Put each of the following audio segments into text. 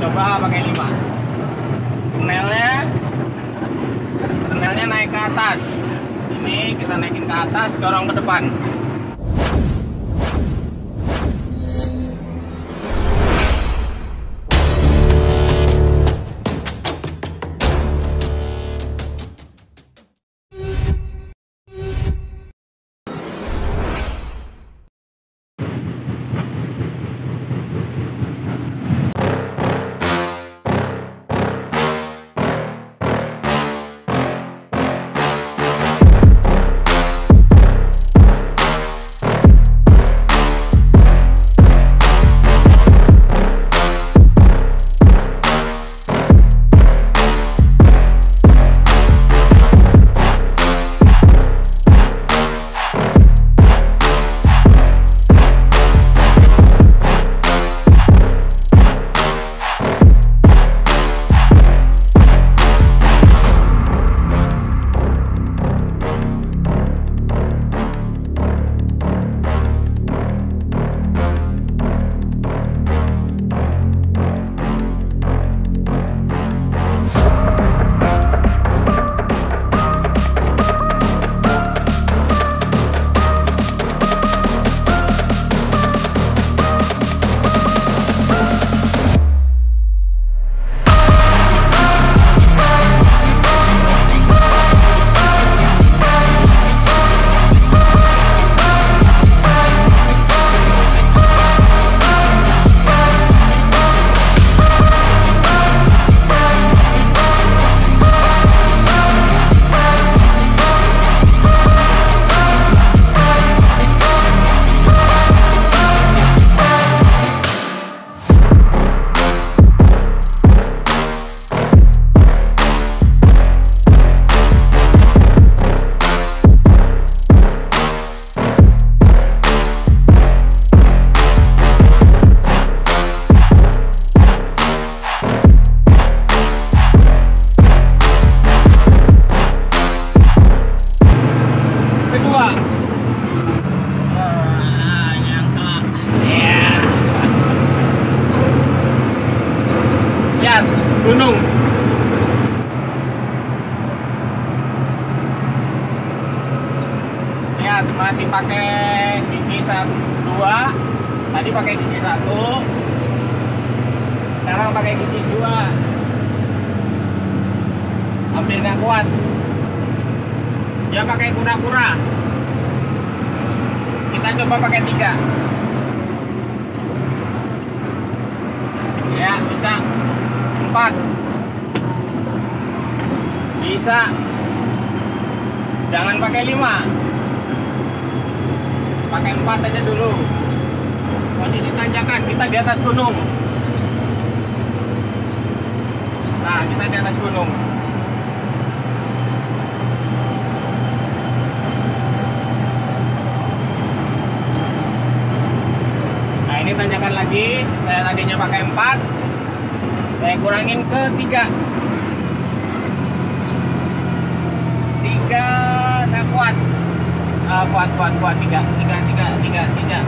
coba pakai 5 snellnya snellnya naik ke atas. Ini kita naikin ke atas dorong ke depan lihat masih pakai gigi satu dua tadi pakai gigi satu sekarang pakai gigi dua. Hampir nggak kuat? Dia pakai kura-kura. Kita coba pakai tiga. Ya bisa. Empat. Bisa. Jangan pakai lima pakai empat aja dulu. Posisi tanjakan kita di atas gunung. Nah kita di atas gunung. Nah ini tanjakan lagi, saya tadinya pakai 4 Saya kurangin ke 3 3 nggak kuat Ah, Kuat, kuat, kuat. 3 3, 3, 3, 3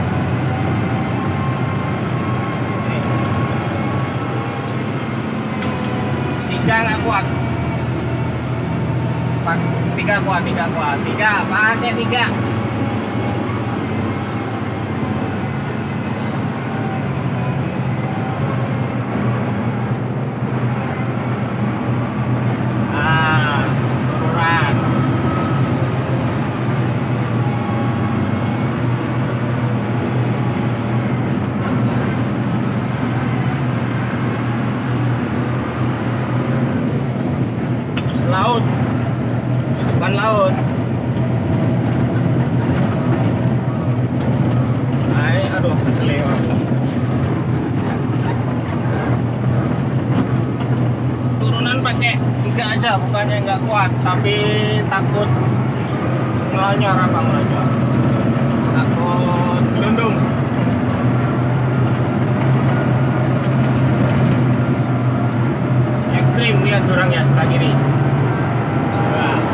Tiga nggak kuat. Tiga kuat, tiga kuat, tiga, pakai tiga. Bukan laut. Nah, ini aduh selewat. turunan pakai tiga aja bukannya nggak kuat tapi takut ngelonyor apa ngelonyor takut gelundung ekstrim lihat jurangnya sebelah kiri Wah.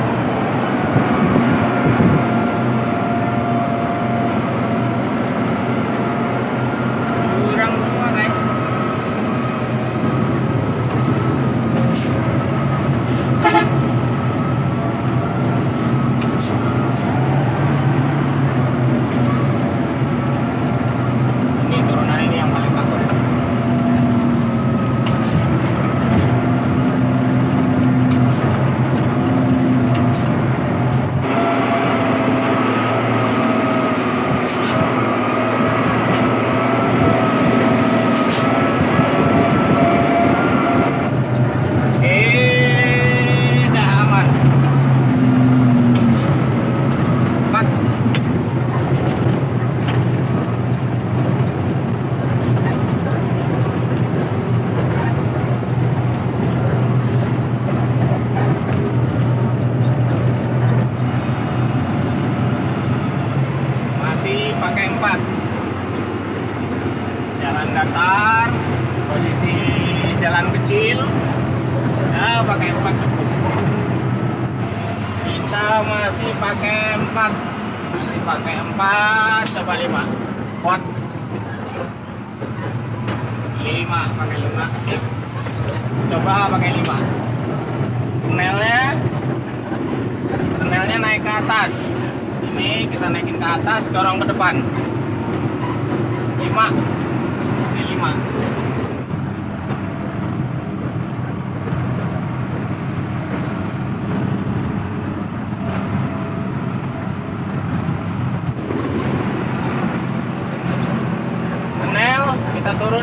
jalan kecil. Ya pakai empat cukup. Kita masih pakai empat. Masih pakai empat coba lima. Kuat. Lima pakai lima. Coba pakai lima. Senelnya Senelnya naik ke atas. Ini kita naikin ke atas Dorong ke depan. Lima. Ini lima.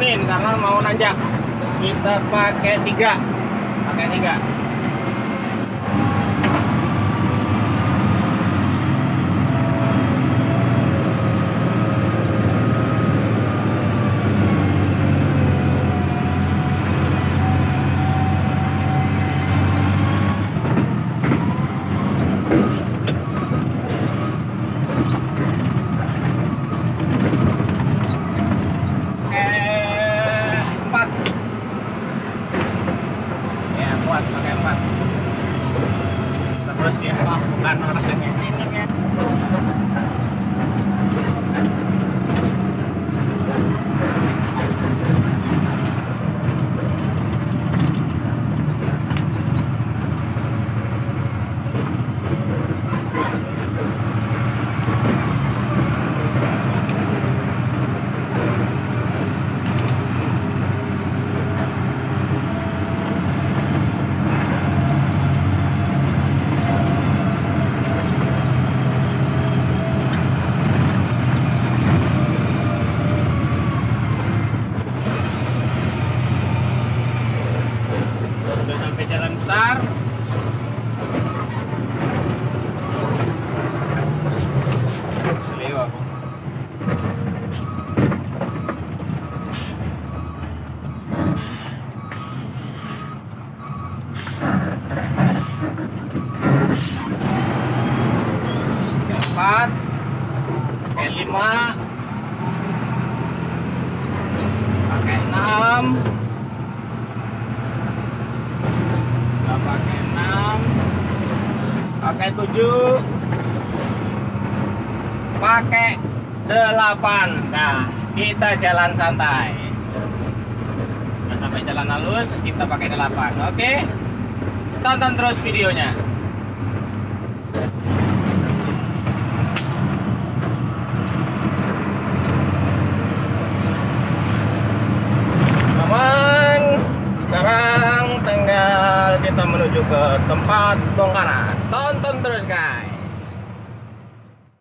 Turunin karena mau nanjak. Kita pakai tiga. Pakai tiga aku empat. Lima. Pakai enam Nggak pakai 6 pakai 7 pakai 8 nah kita jalan santai. Udah sampai jalan halus kita pakai 8 oke? Tonton terus videonya. Sekarang tinggal kita menuju ke tempat bongkaran